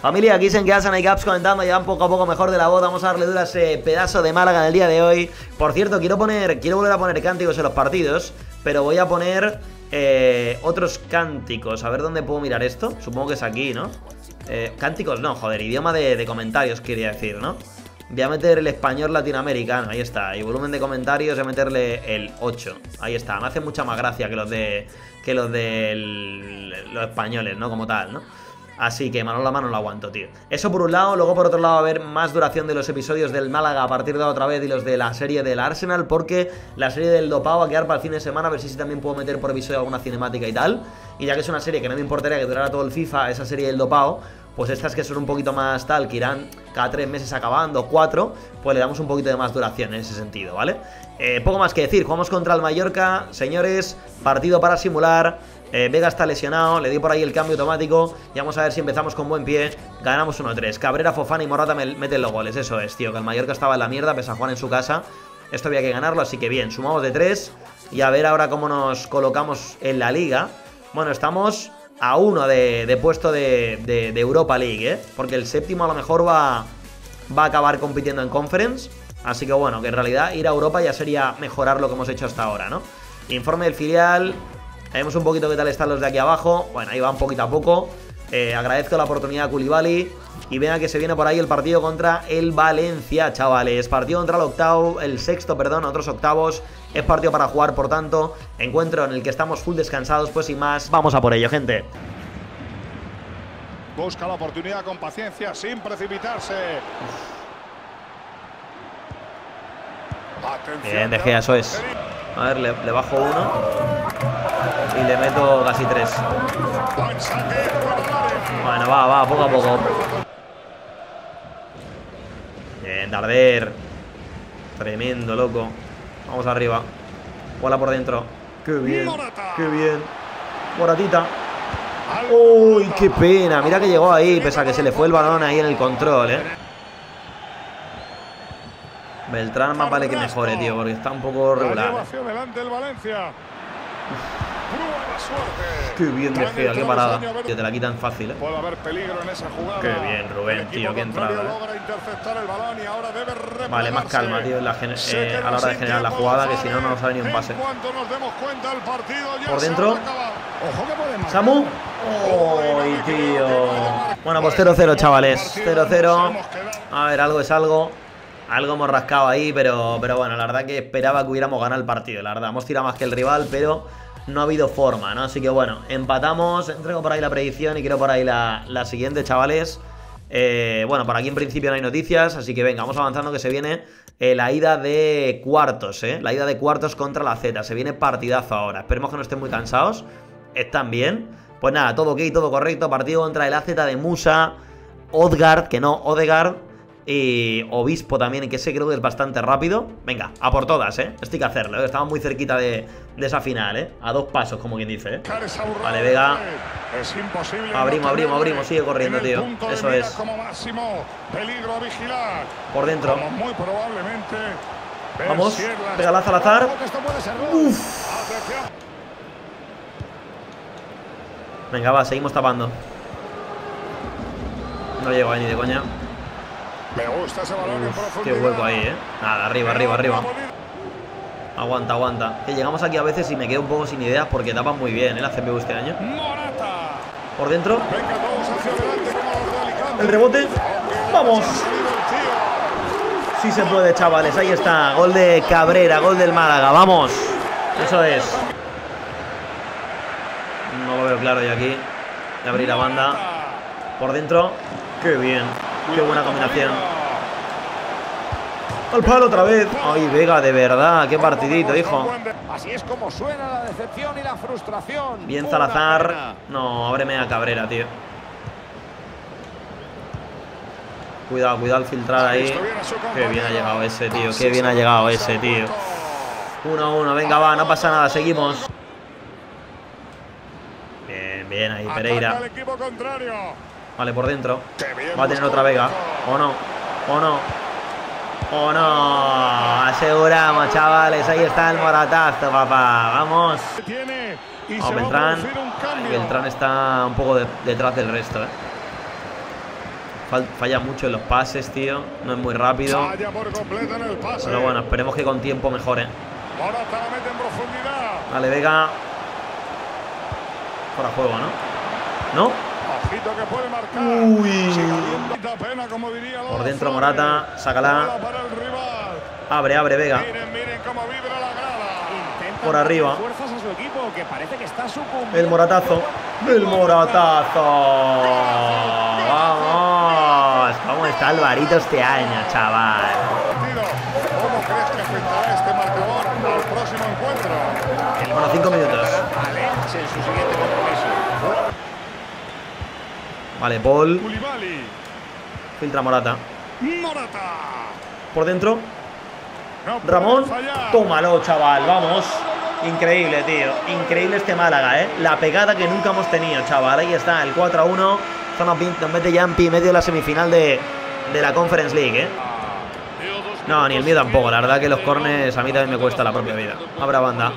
Familia, aquí se quedan y Caps comentando un poco a poco mejor de la voz. Vamos a darle dura a ese pedazo de Málaga en el día de hoy. Por cierto, quiero poner, quiero volver a poner cánticos en los partidos, pero voy a poner eh, otros cánticos. A ver dónde puedo mirar esto. Supongo que es aquí, ¿no? Eh, cánticos no, joder, idioma de, de comentarios quería decir, ¿no? Voy a meter el español latinoamericano, ahí está. Y volumen de comentarios voy a meterle el 8. Ahí está. Me hace mucha más gracia que los de. que los de los españoles, ¿no? Como tal, ¿no? Así que mano la mano lo aguanto, tío. Eso por un lado, luego por otro lado a ver más duración de los episodios del Málaga a partir de otra vez y los de la serie del Arsenal, porque la serie del Dopao va a quedar para el fin de semana, a ver si también puedo meter por episodio alguna cinemática y tal. Y ya que es una serie que no me importaría que durara todo el FIFA, esa serie del Dopao, pues estas que son un poquito más tal, que irán cada tres meses acabando, cuatro, pues le damos un poquito de más duración en ese sentido, ¿vale? Eh, poco más que decir, jugamos contra el Mallorca, señores, partido para simular, eh, Vega está lesionado, le di por ahí el cambio automático y vamos a ver si empezamos con buen pie. Ganamos 1-3. Cabrera, Fofana y Morata meten los goles, eso es, tío. Que el Mallorca estaba en la mierda, pese a en su casa. Esto había que ganarlo, así que bien, sumamos de 3 y a ver ahora cómo nos colocamos en la liga. Bueno, estamos a uno de, puesto de, Europa League, ¿eh? Porque el séptimo a lo mejor va, va a acabar compitiendo en Conference. Así que bueno, que en realidad ir a Europa ya sería mejorar lo que hemos hecho hasta ahora, ¿no? Informe del filial, Vemos un poquito qué tal están los de aquí abajo. Bueno, ahí va un poquito a poco. Eh, agradezco la oportunidad a Koulibaly. Y vea que se viene por ahí el partido contra el Valencia, chavales. Partido contra el octavo, el sexto, perdón, otros octavos. Es partido para jugar, por tanto, encuentro en el que estamos full descansados, pues sin más, vamos a por ello, gente. Busca la oportunidad con paciencia, sin precipitarse. Bien, dejé eso es. A ver, le bajo uno y le meto casi tres. Bueno, va, va, poco a poco. Bien, Darder. Tremendo, loco. Vamos arriba. Bola por dentro. Qué bien, qué bien. Moratita. Uy, qué pena. Mira que llegó ahí, pese a que se le fue el balón ahí en el control, eh. Beltrán más vale que mejore, tío, porque está un poco regular. Qué bien de Gea, qué parada. Que te la quitan fácil, ¿eh? Puede haber peligro en esa jugada. Qué bien, Rubén, tío, qué entrada. ¿eh? Vale, más calma, tío, la eh, a la hora de generar la jugada, que si no, no nos sale ni un pase. Por dentro. Samu. ¡Uy, tío! Bueno, pues 0-0, chavales. 0-0. A ver, algo es algo. Algo hemos rascado ahí, pero, pero bueno, la verdad que esperaba que hubiéramos ganado el partido. La verdad, hemos tirado más que el rival, pero no ha habido forma, ¿no? Así que bueno, empatamos, entrego por ahí la predicción y quiero por ahí la, siguiente, chavales. Eh, bueno, por aquí en principio no hay noticias, así que venga, vamos avanzando que se viene eh, la ida de cuartos, ¿eh? La ida de cuartos contra la Z, se viene partidazo ahora. Esperemos que no estén muy cansados, están bien. Pues nada, todo ok, todo correcto, partido contra el AZ de Musa, Odgard, que no, Odegaard. Y Obispo también, que ese creo que es bastante rápido. Venga, a por todas, ¿eh? Esto hay que hacerlo, ¿eh? Estamos muy cerquita de, esa final, ¿eh? A dos pasos, como quien dice, ¿eh? Vale, Vega. Abrimos, abrimos, abrimos. Sigue corriendo, tío. Eso es. Por dentro. Vamos. Pega la Salazar. Uf. Venga, va, seguimos tapando. No llego ahí ni de coña. Me gusta ese balón profundidad. Qué hueco ahí, ¿eh? Nada, arriba, arriba, arriba. Aguanta, aguanta. Que llegamos aquí a veces y me quedo un poco sin ideas porque tapan muy bien ¿eh? la CPU este año. Por dentro. El rebote. ¡Vamos! Sí se puede, chavales. Ahí está. Gol de Cabrera, gol del Málaga. ¡Vamos! Eso es. No lo veo claro yo aquí. De abrir la banda. Por dentro. ¡Qué bien! Qué buena combinación. Al palo otra vez. Ay, Vega, de verdad. Qué partidito, hijo. Así es como suena la decepción y la frustración. Bien Salazar. No, ábreme a Cabrera, tío. Cuidado, cuidado al filtrar ahí. Qué bien ha llegado ese, tío. Qué bien ha llegado ese, tío. 1 a 1. Venga, va, no pasa nada. Seguimos. Bien, bien ahí, Pereira. Vale, por dentro. Va a tener otra Vega. ¿O no? ¿O no? ¿O no? Aseguramos, chavales. Ahí está el moratazo, papá. Vamos. Vamos, Beltrán. Beltrán está un poco detrás del resto, ¿eh? Fal- Falla mucho en los pases, tío. No es muy rápido. Pero bueno, esperemos que con tiempo mejore. Vale, Vega. Fuera juego, ¿no? ¿No? Ojito que puede marcar. Uy. Sigue habiendo tanta pena, como diría Lola Por dentro. Morata, sácala. Bola para el rival. Abre, abre, Vega. Miren, miren cómo vibra la grada. Intenta Por arriba. Fuerzas a su equipo, que parece que está sucumbiendo. El moratazo. El moratazo. Vamos. ¿Cómo está Alvarito este año, chaval? ¿Cómo crees que afectará este marcador al próximo encuentro? Bueno, cinco minutos. Al Elche en su siguiente compromiso. Vale, Paul. Filtra Morata. Morata. Por dentro. Ramón. Tómalo, chaval. Vamos. Increíble, tío. Increíble este Málaga, ¿eh? La pegada que nunca hemos tenido, chaval. Ahí está, el 4 a 1. Esto nos mete ya en medio de la semifinal de, de la Conference League, ¿eh? No, ni el mío tampoco. La verdad que los cornes a mí también me cuesta la propia vida. Abra banda.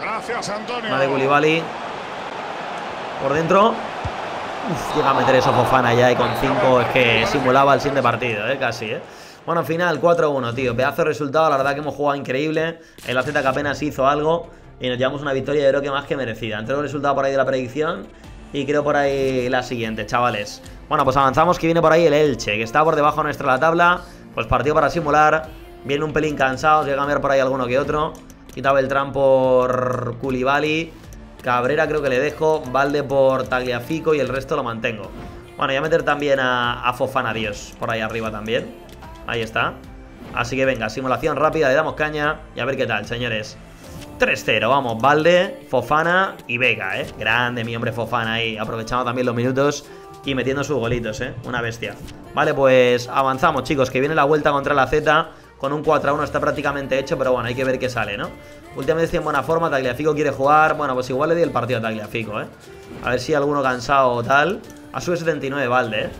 Gracias, Antonio. Vale, Koulibaly. Por dentro. Uf, llega a meter eso Fofana ya y con 5 es que simulaba el siguiente partido, ¿eh? Casi, ¿eh? Bueno, final 4-1, tío. Pedazo de resultado, la verdad que hemos jugado increíble. El AZ que apenas hizo algo y nos llevamos una victoria, yo creo que más que merecida. Entrego el resultado por ahí de la predicción y creo por ahí la siguiente, chavales. Bueno, pues avanzamos que viene por ahí el Elche, que está por debajo nuestra la tabla. Pues partido para simular. Viene un pelín cansado, llega a cambiar por ahí alguno que otro. Quita Beltrán por Koulibaly. Cabrera creo que le dejo. Valde por Tagliafico y el resto lo mantengo. Bueno, voy a meter también a, a Fofana, Dios, por ahí arriba también. Ahí está. Así que venga, simulación rápida, le damos caña y a ver qué tal, señores. 3-0, vamos, Valde, Fofana y Vega, ¿eh? Grande mi hombre Fofana ahí, aprovechando también los minutos y metiendo sus golitos, ¿eh? Una bestia. Vale, pues avanzamos, chicos, que viene la vuelta contra la Z con un 4-1, está prácticamente hecho, pero bueno, hay que ver qué sale, ¿no? Últimamente estoy en buena forma, Tagliafico quiere jugar, bueno, pues igual le di el partido a Tagliafico, ¿eh? A ver si alguno cansado o tal. A sube 79 Valde, ¿eh?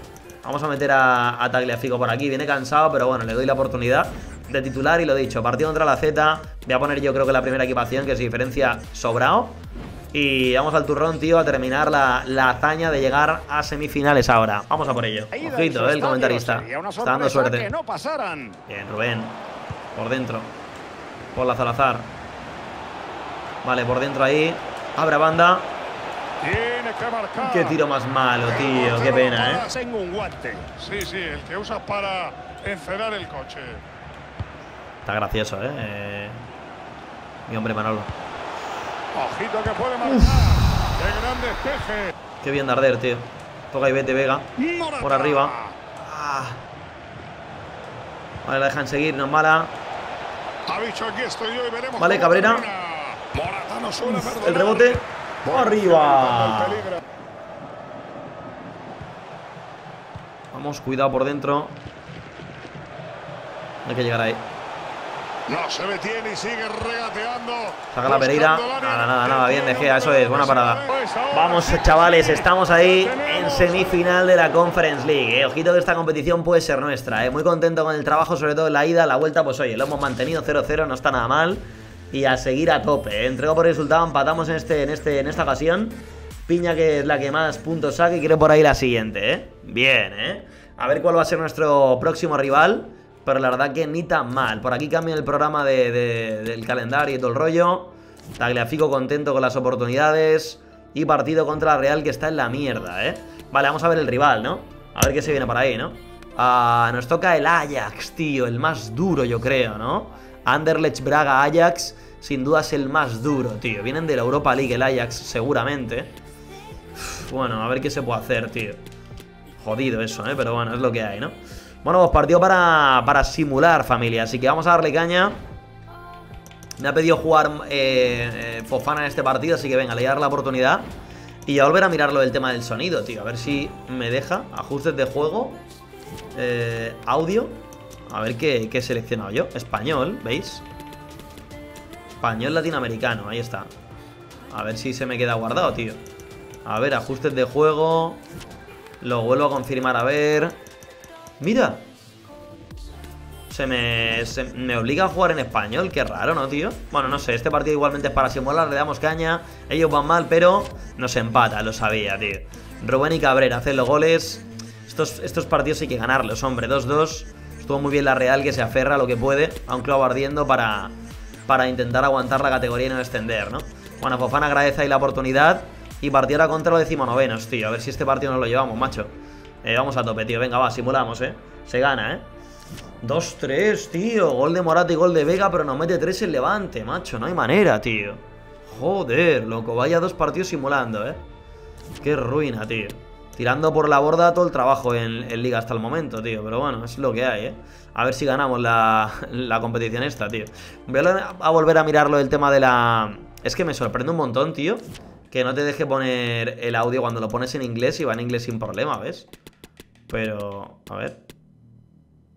Vamos a meter a, a Tagliafico por aquí. Viene cansado, pero bueno, le doy la oportunidad de titular y lo dicho. Partido contra la Z. Voy a poner yo creo que la primera equipación que se diferencia sobrado. Y vamos al turrón, tío, a terminar la, la hazaña de llegar a semifinales ahora. Vamos a por ello. Ojito, eh, el comentarista. Está dando suerte. que no pasaran. Bien, Rubén. Por dentro. Por la Salazar. Vale, por dentro ahí. Abre banda. Tiene que marcar. Qué tiro más malo, tío. Qué pena, eh. Tengo un guante. Sí, sí, el que usas para encerar el coche. Está gracioso, eh. Eh, Mi hombre Manolo. Ojito que puede marcar. Qué gran despeje. Qué bien Darder, tío. Toca y vete, Vega. Morata. Por arriba. Ah. Vale, la dejan seguir, no es mala. Vale, Cabrera. El rebote. Arriba. El peligro. Vamos, cuidado por dentro. Hay que llegar ahí. No se detiene y sigue regateando. Saca la Pereira. Nada, nada, nada. Bien, De Gea, eso es. Buena parada. Pues Vamos, chavales, estamos ahí en semifinal de la Conference League. eh. Ojito que esta competición puede ser nuestra. eh. Muy contento con el trabajo, sobre todo en la ida, la vuelta, pues oye, lo hemos mantenido 0-0, no está nada mal. Y a seguir a tope. eh. Entrego por resultado, empatamos en, este, en, este, en esta ocasión. Piña, que es la que más puntos saca, y quiere por ahí la siguiente, ¿eh? Bien, ¿eh? A ver cuál va a ser nuestro próximo rival. Pero la verdad que ni tan mal. Por aquí cambia el programa de- de- del calendario y todo el rollo. Tagliafico contento con las oportunidades. Y partido contra Real que está en la mierda, ¿eh? Vale, vamos a ver el rival, ¿no? A ver qué se viene por ahí, ¿no? Ah, nos toca el Ajax, tío. El más duro, yo creo, ¿no? Anderlecht Braga Ajax. Sin duda es el más duro, tío. Vienen de la Europa League el Ajax, seguramente. Bueno, a ver qué se puede hacer, tío. Jodido eso, ¿eh? Pero bueno, es lo que hay, ¿no? Bueno, pues partido para, para simular, familia. Así que vamos a darle caña. Me ha pedido jugar eh, eh, Fofana en este partido, así que venga, le voy a dar la oportunidad. Y a volver a mirarlo del tema del sonido, tío. A ver si me deja. Ajustes de juego. eh, audio. A ver qué, qué he seleccionado yo. Español, ¿veis? Español latinoamericano, ahí está. A ver si se me queda guardado, tío. A ver, ajustes de juego. Lo vuelvo a confirmar, a ver. Mira. Se me, se me obliga a jugar en español, qué raro, ¿no, tío? Bueno, no sé, este partido igualmente es para simular, le damos caña. Ellos van mal, pero nos empata, lo sabía, tío. Rubén y Cabrera hacen los goles. Estos, estos partidos hay que ganarlos, hombre. 2-2. Estuvo muy bien la Real que se aferra lo que puede, a un clavo ardiendo para, para intentar aguantar la categoría y no extender, ¿no? Bueno, Fofana agradece ahí la oportunidad y partió ahora contra los decimonovenos, tío. A ver si este partido nos lo llevamos, macho. Eh, vamos a tope, tío. Venga, va, simulamos, ¿eh? Se gana, ¿eh? 2-3, tío. Gol de Morata y gol de Vega, pero nos mete 3 el Levante, macho. No hay manera, tío. Joder, loco. Vaya dos partidos simulando, ¿eh? Qué ruina, tío. Tirando por la borda todo el trabajo en, Liga hasta el momento, tío. Pero bueno, es lo que hay, ¿eh? A ver si ganamos la, la competición esta, tío. Voy a, volver a mirarlo el tema de la... Es que me sorprende un montón, tío. Que no te deje poner el audio cuando lo pones en inglés y va en inglés sin problema, ¿ves? Pero... A ver...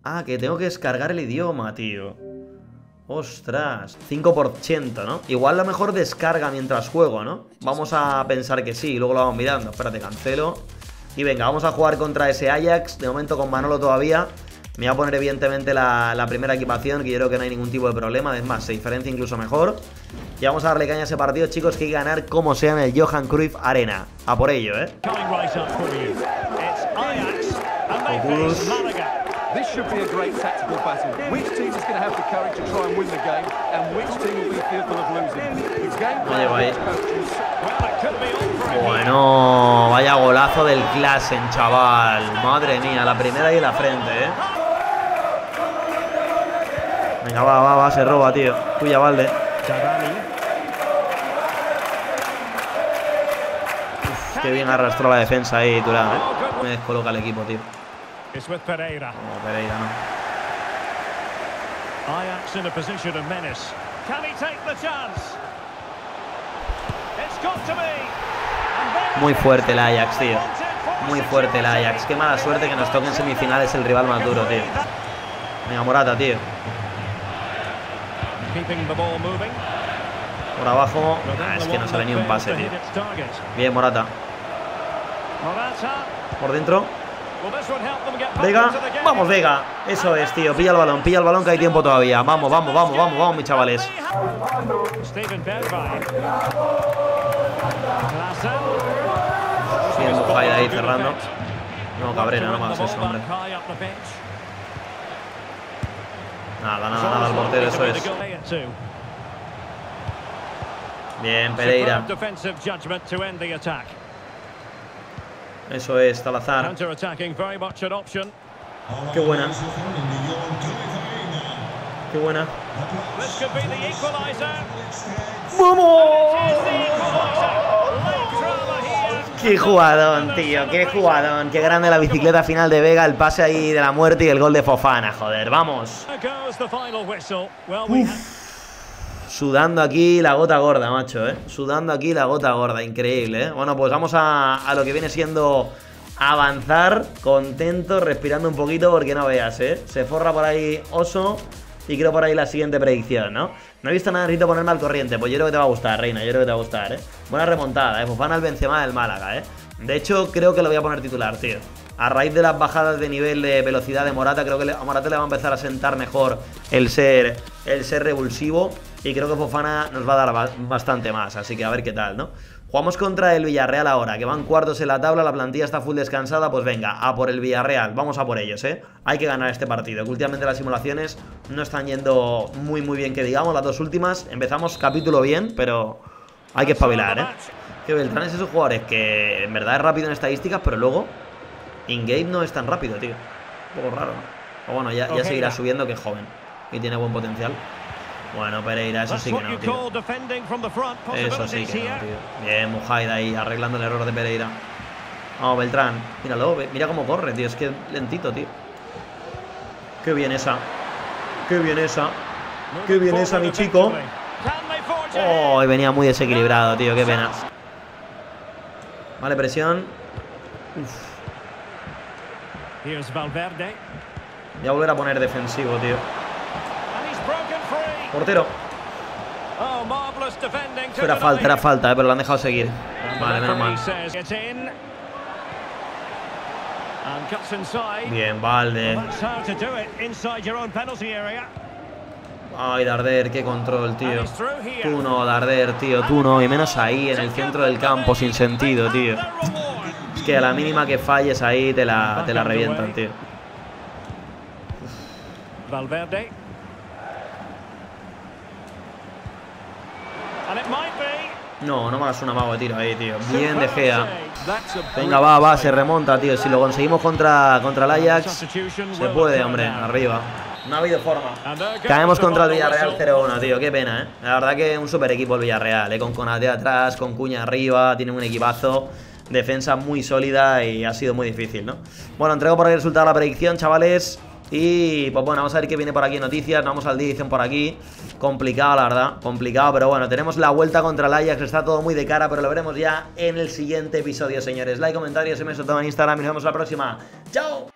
Ah, que tengo que descargar el idioma, tío. Ostras, 5%, ¿no? Igual la mejor descarga mientras juego, ¿no? Vamos a pensar que sí, y luego lo vamos mirando. Espérate, cancelo. Y venga, vamos a jugar contra ese Ajax. De momento con Manolo todavía. Me voy a poner evidentemente la, la, primera equipación, que yo creo que no hay ningún tipo de problema. Es más, se diferencia incluso mejor. Y vamos a darle caña a ese partido, chicos, que hay que ganar como sea en el Johan Cruyff Arena. A por ello, ¿eh? This should be a great tactical battle. Which team is going to have the courage to try and win the game, and which team will be fearful of losing? The game plan coaches. Well, it could be all for Bueno, vaya golazo del Klassen, chaval. Madre mía, la primera y en la frente, ¿eh? Venga, va, va, va, se roba, tío. Tuya, Valde. Qué bien arrastró la defensa ahí, Turán, ¿eh? Me descoloca el equipo, tío. It's with Pereira. No, Pereira no. Ajax in a position of menace. Can he take the chance? It's got to be. Muy fuerte el Ajax, tío. Muy fuerte el Ajax. Qué mala suerte que nos toque en semifinales el rival más duro, tío. Venga, Morata, tío. Keeping the ball moving. Por abajo. Ah, es que no sale ni un pase, tío. Bien, Morata. Por dentro. Vega, vamos Vega, eso es, tío, pilla el balón, pilla el balón que hay tiempo todavía. Vamos, vamos, vamos, vamos, vamos, mis chavales. Bien, Mujay ahí cerrando. No, Cabrera, no más eso, hombre. Nada, nada, nada, el portero, eso es. Bien, Pereira. Eso es, Salazar. Qué buena. Qué buena. ¡Vamos! ¡Qué jugadón, tío! ¡Qué jugadón! ¡Qué grande la bicicleta final de Vega! El pase ahí de la muerte y el gol de Fofana, joder, vamos. Uf. Sudando aquí la gota gorda, macho, ¿eh? Sudando aquí la gota gorda, increíble, ¿eh? Bueno, pues vamos a, a lo que viene siendo avanzar, contento, respirando un poquito porque no veas, ¿eh? Se forra por ahí Oso y creo por ahí la siguiente predicción, ¿no? No he visto nada, necesito ponerme al corriente, pues yo creo que te va a gustar, Reina, yo creo que te va a gustar, ¿eh? Buena remontada, ¿eh? Fofana al Benzema del Málaga, ¿eh? De hecho, creo que lo voy a poner titular, tío. A raíz de las bajadas de nivel de velocidad de Morata, creo que a Morata le va a empezar a sentar mejor el ser, el ser revulsivo. Y creo que Fofana nos va a dar bastante más, así que a ver qué tal, ¿no? Jugamos contra el Villarreal ahora, que van cuartos en la tabla, la plantilla está full descansada, pues venga, a por el Villarreal, vamos a por ellos, ¿eh? Hay que ganar este partido, que últimamente las simulaciones no están yendo muy muy bien, que digamos, las dos últimas, empezamos capítulo bien, pero hay que espabilar, ¿eh? Que Beltrán es esos jugadores que en verdad es rápido en estadísticas, pero luego in-game no es tan rápido, tío. Un poco raro, ¿no? O bueno, ya, ya seguirá subiendo, que es joven y tiene buen potencial. Bueno, Pereira, eso sí que no, tío. Eso sí que no, tío. Bien, Mujaida ahí, arreglando el error de Pereira. Vamos, Beltrán. Míralo, mira cómo corre, tío. Es que lentito, tío. Qué bien esa. Qué bien esa. Qué bien esa, mi chico. Oh, y venía muy desequilibrado, tío. Qué pena. Vale, presión. Uf. Voy a volver a poner defensivo, tío. Portero. Eso era falta, era falta, eh, pero lo han dejado seguir. Vale, menos mal. Bien, Valde. Ay, Darder, qué control, tío. Tú no, Darder, tío, tú no. Y menos ahí, en el centro del campo, sin sentido, tío. Que a la mínima que falles ahí te la, te la revientan, tío. Valverde. No, no me hagas una mago de tiro ahí, tío. Bien de Gea. A Venga, va, va, se remonta, tío. Si lo conseguimos contra, contra el Ajax, se puede, hombre, arriba. No ha habido forma. Caemos contra el Villarreal 0-1, tío. Qué pena, ¿eh? La verdad que un super equipo el Villarreal, ¿eh? Con Conate atrás, con Cuña arriba. Tiene un equipazo. Defensa muy sólida y ha sido muy difícil, ¿no? Bueno, entrego por ahí el resultado la predicción, chavales. Y pues bueno, vamos a ver qué viene por aquí noticias. Vamos al día, dicen por aquí. Complicado, la verdad. Complicado, pero bueno, tenemos la vuelta contra el Ajax. Está todo muy de cara, pero lo veremos ya en el siguiente episodio, señores. Like, comentarios, me todo en Instagram y nos vemos la próxima. ¡Chao!